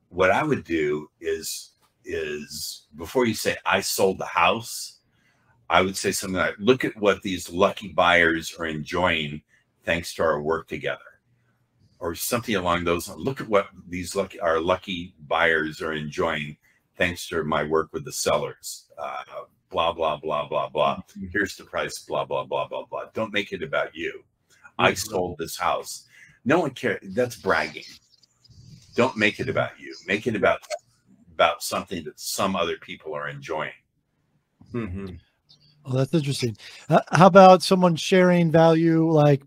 what I would do is, is before you say I sold the house, I would say something like, look at what these lucky buyers are enjoying thanks to our work together. Or something along those lines. Look at what these lucky our lucky buyers are enjoying thanks to my work with the sellers. Uh, blah blah blah blah blah. Mm-hmm. Here's the price. Blah blah blah blah blah. Don't make it about you. I sold this house. No one cares. That's bragging. Don't make it about you. Make it about about something that some other people are enjoying. Mm-hmm. Well, that's interesting. Uh, how about someone sharing value like,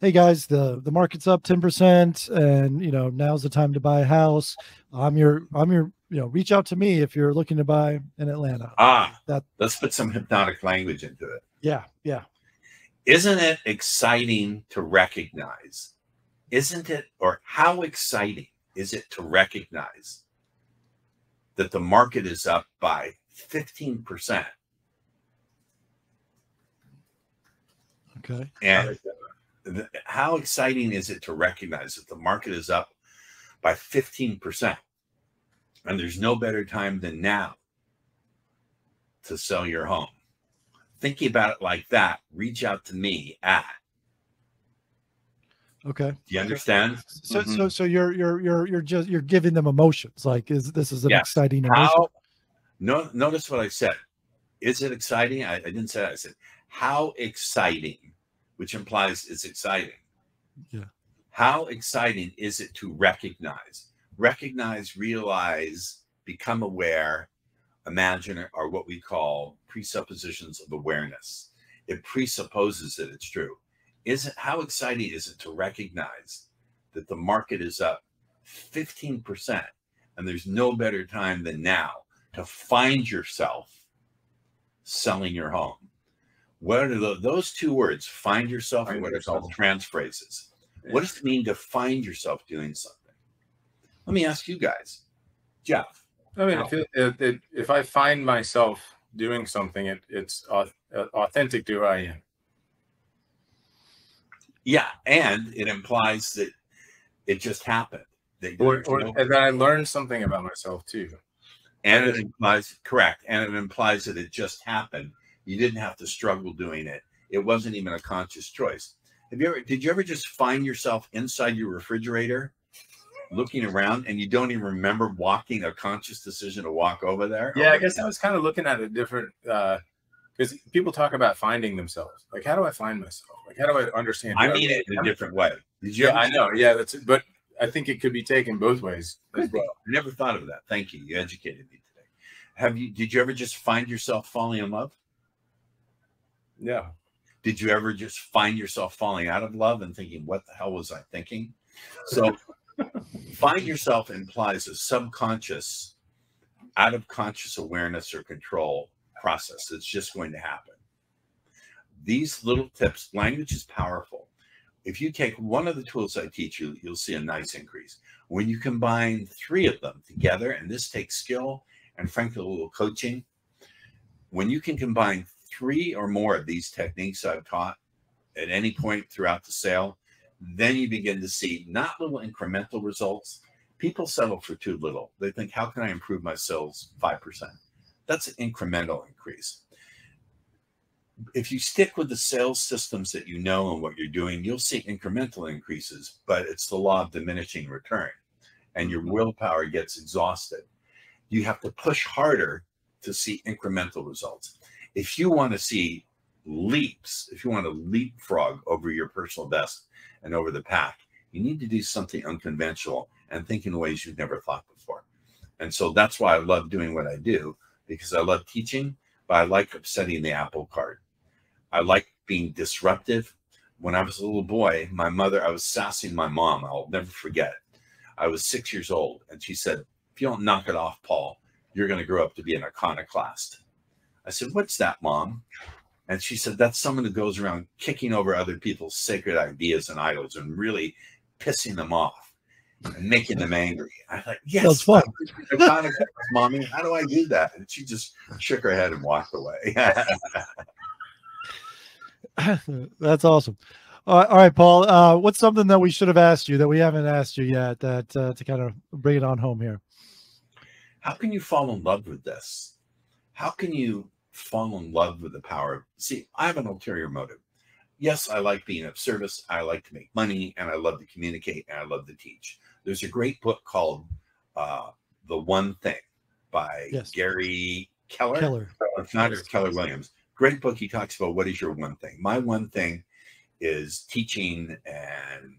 hey guys, the the market's up 10% and you know, now's the time to buy a house. I'm your I'm your you know, reach out to me if you're looking to buy in Atlanta. Ah, that let's put some hypnotic language into it. Yeah, yeah. Isn't it exciting to recognize? Isn't it or how exciting is it to recognize that the market is up by 15%? Okay. And how exciting is it to recognize that the market is up by 15%? And there's no better time than now to sell your home. Thinking about it like that, reach out to me at. Okay. Do you understand? So, mm-hmm. so, so you're you're you're you're just you're giving them emotions. Like, is this is an yes. exciting emotion? How, no, notice what I said. Is it exciting? I, I didn't say that. I said how exciting which implies it's exciting. Yeah. How exciting is it to recognize, recognize, realize, become aware, imagine, are what we call presuppositions of awareness. It presupposes that it's true. Is it how exciting is it to recognize that the market is up 15% and there's no better time than now to find yourself selling your home? What are the, those two words? Find yourself find and what yourself. are called trance phrases. Yeah. What does it mean to find yourself doing something? Let me ask you guys, Jeff. I mean, if, it, if I find myself doing something, it, it's uh, authentic to who I am. Yeah, and it implies that it just happened. That or, or that I learned something about myself too. And it implies correct, and it implies that it just happened you didn't have to struggle doing it. It wasn't even a conscious choice. Have you ever did you ever just find yourself inside your refrigerator looking around and you don't even remember walking a conscious decision to walk over there? Yeah, I guess I was kind of looking at a different uh because people talk about finding themselves. Like, how do I find myself? Like, how do I understand? I mean it in a different way. Did you? Yeah, I know. Yeah, that's it. But I think it could be taken both ways as well. I never thought of that. Thank you. You educated me today. Have you? Did you ever just find yourself falling in love? Yeah. Did you ever just find yourself falling out of love and thinking, what the hell was I thinking? So find yourself implies a subconscious, out of conscious awareness or control process that's just going to happen. These little tips, language is powerful. If you take one of the tools I teach you, you'll see a nice increase. When you combine three of them together, and this takes skill and frankly a little coaching, when you can combine three or more of these techniques I've taught at any point throughout the sale, then you begin to see not little incremental results. People settle for too little. They think, how can I improve my sales 5%? That's an incremental increase. If you stick with the sales systems that you know and what you're doing, you'll see incremental increases, but it's the law of diminishing return and your mm-hmm. willpower gets exhausted. You have to push harder to see incremental results if you want to see leaps, if you want to leapfrog over your personal best and over the pack, you need to do something unconventional and think in ways you've never thought before. And so that's why I love doing what I do because I love teaching, but I like upsetting the apple cart. I like being disruptive. When I was a little boy, my mother, I was sassing my mom. I'll never forget. I was six years old, and she said, If you don't knock it off, Paul, you're going to grow up to be an iconoclast. I said, What's that, mom? And she said, That's someone who goes around kicking over other people's sacred ideas and idols and really pissing them off and making them angry. I thought, Yes, that's fun. mommy. How do I do that? And she just shook her head and walked away. *laughs* that's awesome. All right, all right Paul. Uh, what's something that we should have asked you that we haven't asked you yet that uh, to kind of bring it on home here? How can you fall in love with this? How can you fall in love with the power? Of see, I have an ulterior motive. Yes, I like being of service. I like to make money, and I love to communicate, and I love to teach. There's a great book called uh, "The One Thing" by yes. Gary Keller. Keller. It's not Keller Williams. Great book. He talks about what is your one thing. My one thing is teaching and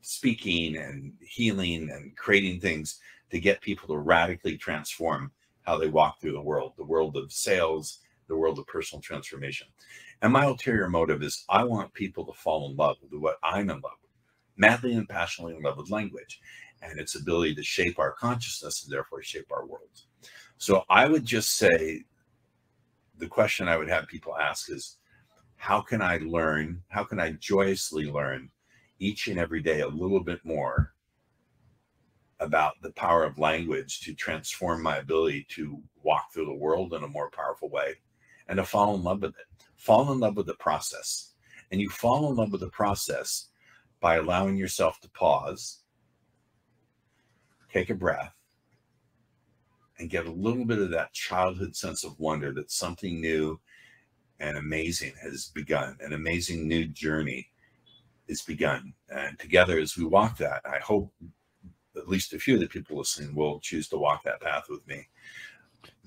speaking and healing and creating things to get people to radically transform how they walk through the world, the world of sales, the world of personal transformation. And my ulterior motive is I want people to fall in love with what I'm in love with, madly and passionately in love with language and its ability to shape our consciousness and therefore shape our world. So I would just say the question I would have people ask is how can I learn? How can I joyously learn each and every day a little bit more about the power of language to transform my ability to walk through the world in a more powerful way and to fall in love with it? Fall in love with the process. And you fall in love with the process by allowing yourself to pause, take a breath, and get a little bit of that childhood sense of wonder that something new and amazing has begun. An amazing new journey is begun. And together, as we walk that, I hope at least a few of the people listening will choose to walk that path with me.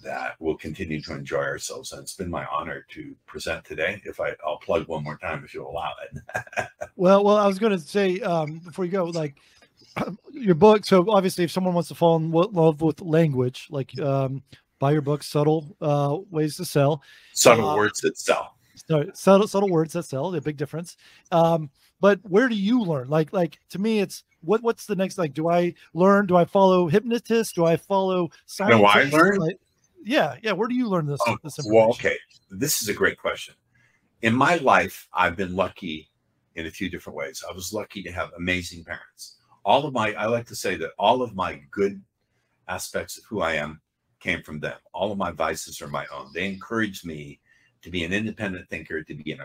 That we'll continue to enjoy ourselves. And it's been my honor to present today. If I, I'll plug one more time, if you'll allow it. *laughs* well, well, I was going to say um, before you go, like *clears throat* your book. So obviously, if someone wants to fall in love with language, like um, buy your book, Subtle uh, Ways to Sell. Subtle uh, words that sell. Sorry, subtle, subtle words that sell. A big difference. Um, but where do you learn? Like, like to me, it's what what's the next? Like, do I learn? Do I follow hypnotists? Do I follow science? Do I learn? Like, yeah, yeah. Where do you learn this? Oh, this well, okay. This is a great question. In my life, I've been lucky in a few different ways. I was lucky to have amazing parents. All of my, I like to say that all of my good aspects of who I am came from them. All of my vices are my own. They encouraged me to be an independent thinker, to be an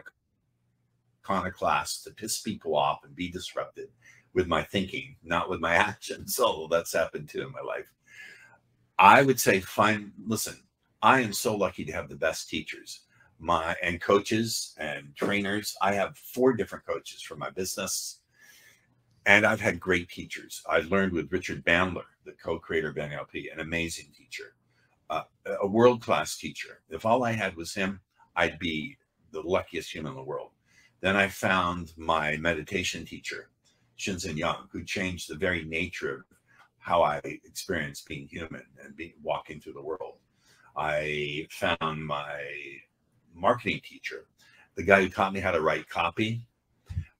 iconoclast, to piss people off and be disrupted with my thinking, not with my *laughs* actions. So that's happened too in my life. I would say, find, listen, I am so lucky to have the best teachers my and coaches and trainers. I have four different coaches for my business. And I've had great teachers. I learned with Richard Bandler, the co-creator of NLP, an amazing teacher uh, a world class teacher. If all I had was him, I'd be the luckiest human in the world. Then I found my meditation teacher, Shinzen Young, who changed the very nature of how I experienced being human and being walking through the world. I found my marketing teacher, the guy who taught me how to write copy.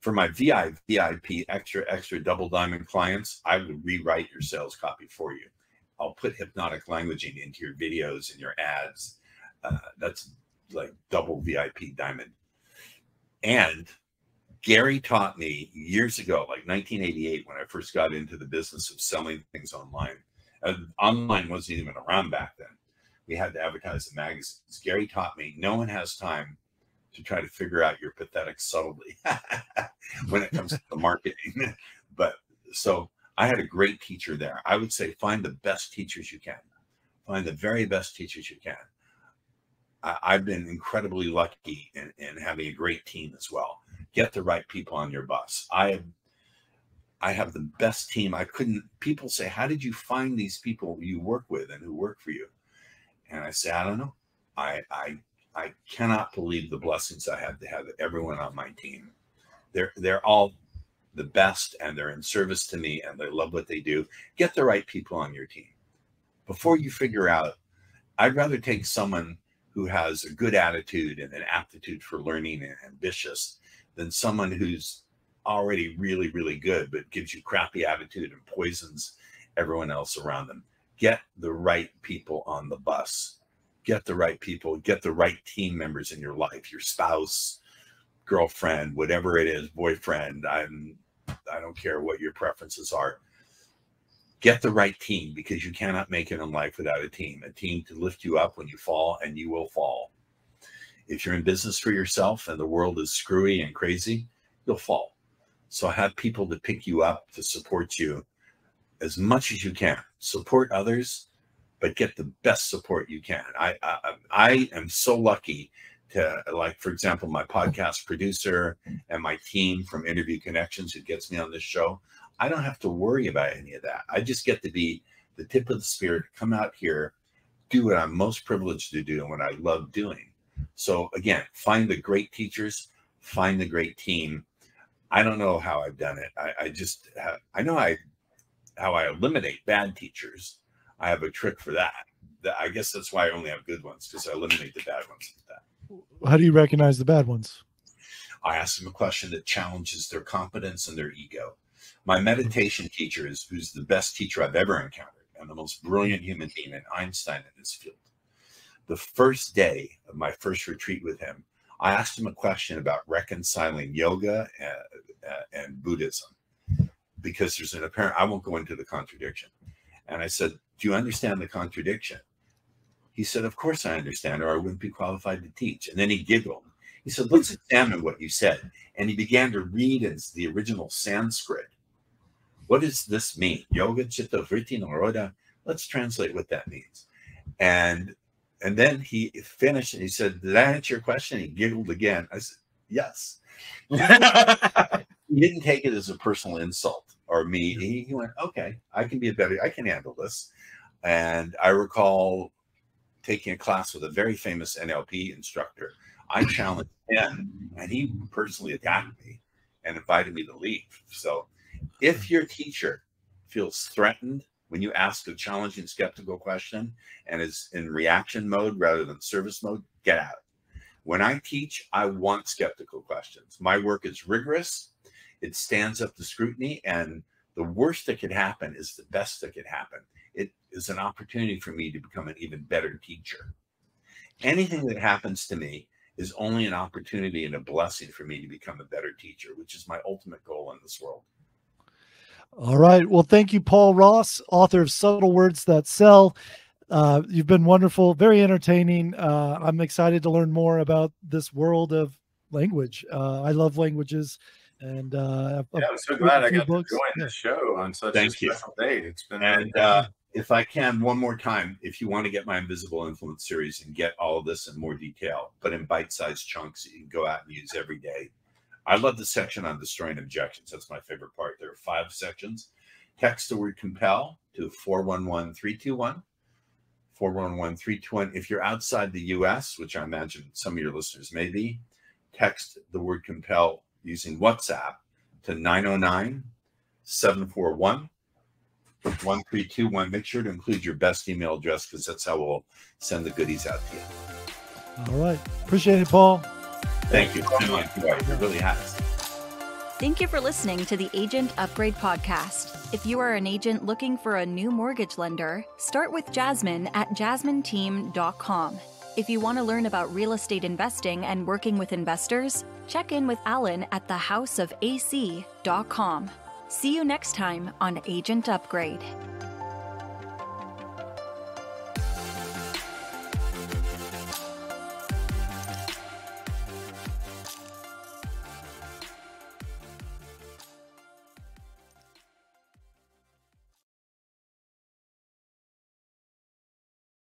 For my VI, VIP extra, extra double diamond clients, I would rewrite your sales copy for you. I'll put hypnotic languaging into your videos and your ads. Uh, that's like double VIP diamond. And Gary taught me years ago, like 1988, when I first got into the business of selling things online. And online wasn't even around back then. We had to advertise in magazines. Gary taught me no one has time to try to figure out your pathetic subtlety *laughs* when it comes to the marketing. *laughs* but so I had a great teacher there. I would say find the best teachers you can. Find the very best teachers you can. I, have been incredibly lucky in, in having a great team as well. Get the right people on your bus. I have I have the best team. I couldn't people say, How did you find these people you work with and who work for you? And I say, I don't know. I I I cannot believe the blessings I have to have everyone on my team. They're they're all the best and they're in service to me and they love what they do, get the right people on your team. Before you figure out, I'd rather take someone who has a good attitude and an aptitude for learning and ambitious than someone who's already really, really good, but gives you crappy attitude and poisons everyone else around them. Get the right people on the bus. Get the right people, get the right team members in your life, your spouse, girlfriend, whatever it is, boyfriend. I'm I don't care what your preferences are. Get the right team because you cannot make it in life without a team. A team to lift you up when you fall, and you will fall. If you're in business for yourself and the world is screwy and crazy, you'll fall. So have people to pick you up to support you as much as you can. Support others, but get the best support you can. I I, I am so lucky to like, for example, my podcast producer and my team from Interview Connections who gets me on this show. I don't have to worry about any of that. I just get to be the tip of the spear, to come out here, do what I'm most privileged to do and what I love doing. So again, find the great teachers, find the great team. I don't know how I've done it. I, I just have, I know I how I eliminate bad teachers. I have a trick for that. I guess that's why I only have good ones because I eliminate the bad ones. How do you recognize the bad ones? I ask them a question that challenges their competence and their ego. My meditation teacher is who's the best teacher I've ever encountered and the most brilliant human being, and Einstein in his field. The first day of my first retreat with him, I asked him a question about reconciling yoga and, uh, and Buddhism because there's an apparent, I won't go into the contradiction. And I said, Do you understand the contradiction? He said, Of course I understand, or I wouldn't be qualified to teach. And then he giggled. He said, Let's examine what you said. And he began to read in the original Sanskrit. What does this mean? Yoga chitta vritti nirodha. Let's translate what that means. And and then he finished and he said, Did I answer your question? He giggled again. I said, Yes. *laughs* he didn't take it as a personal insult or me. He, he went, Okay, I can be a better, I can handle this. And I recall taking a class with a very famous NLP instructor. I challenged him, and he personally attacked me and invited me to leave. So, if your teacher feels threatened when you ask a challenging, skeptical question and is in reaction mode rather than service mode, get out. When I teach, I want skeptical questions. My work is rigorous, it stands up to scrutiny, and the worst that could happen is the best that could happen it is an opportunity for me to become an even better teacher. Anything that happens to me is only an opportunity and a blessing for me to become a better teacher, which is my ultimate goal in this world. All right. Well, thank you, Paul Ross, author of Subtle Words That Sell. Uh, you've been wonderful, very entertaining. Uh, I'm excited to learn more about this world of language. Uh, I love languages. And uh, yeah, I'm so glad I got books. to join yeah. the show on such Thank a special you. day. It's been and uh, *laughs* if I can, one more time, if you want to get my Invisible Influence series and get all of this in more detail, but in bite-sized chunks you can go out and use every day. I love the section on destroying objections. That's my favorite part. There are five sections. Text the word compel to 411321. 411321. If you're outside the US, which I imagine some of your listeners may be, text the word compel using WhatsApp to 909 741 1321. Make sure to include your best email address because that's how we'll send the goodies out to you. All right. Appreciate it, Paul. Thank you. It really has. Thank you for listening to the Agent Upgrade Podcast. If you are an agent looking for a new mortgage lender, start with Jasmine at jasmineteam.com. If you want to learn about real estate investing and working with investors, check in with Alan at thehouseofac.com. See you next time on Agent Upgrade.